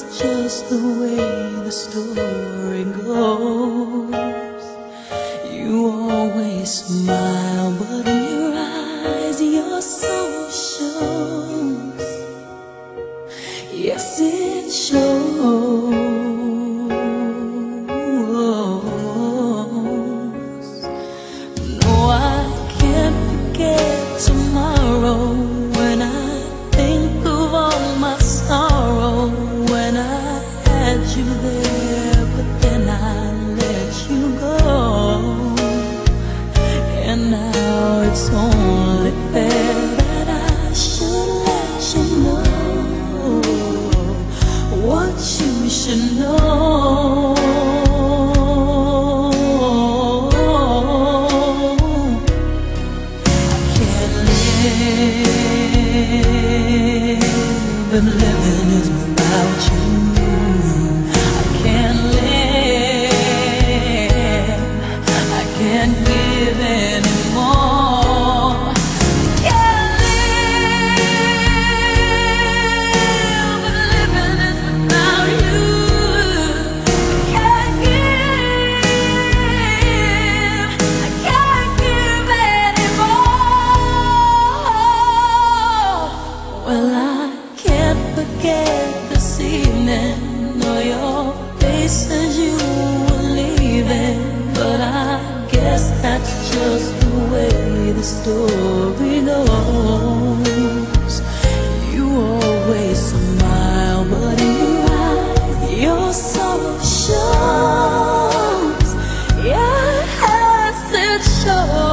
that's just the way the story goes. You always smile, but in your eyes, your soul shows. Yes, it shows. No, I can't forget tomorrow there, but then I let you go. And now it's only fair that I should let you know what you should know. Can't live living is without you. forget this evening Know your face said you were leaving But I guess that's just the way the story goes You always smile but in your eyes your sorrow shows. Yes, it shows